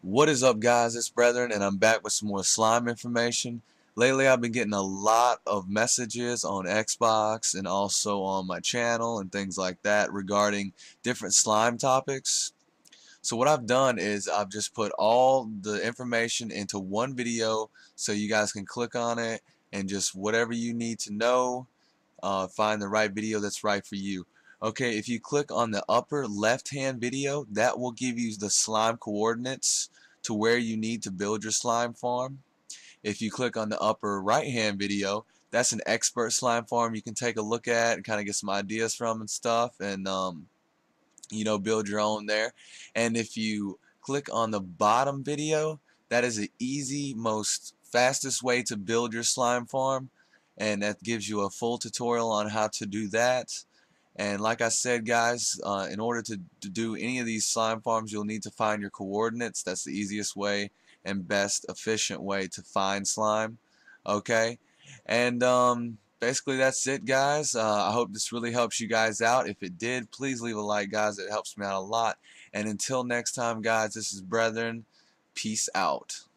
What is up guys, it's Brethren and I'm back with some more slime information. Lately I've been getting a lot of messages on Xbox and also on my channel and things like that regarding different slime topics. So what I've done is I've just put all the information into one video so you guys can click on it and just whatever you need to know, uh, find the right video that's right for you. Okay, if you click on the upper left hand video, that will give you the slime coordinates to where you need to build your slime farm. If you click on the upper right hand video, that's an expert slime farm you can take a look at and kind of get some ideas from and stuff and um, you know build your own there. And if you click on the bottom video, that is the easy, most fastest way to build your slime farm and that gives you a full tutorial on how to do that. And like I said guys, uh, in order to, to do any of these slime farms you'll need to find your coordinates. That's the easiest way and best efficient way to find slime. Okay? And um, basically that's it guys. Uh, I hope this really helps you guys out. If it did, please leave a like guys. It helps me out a lot. And until next time guys, this is Brethren. Peace out.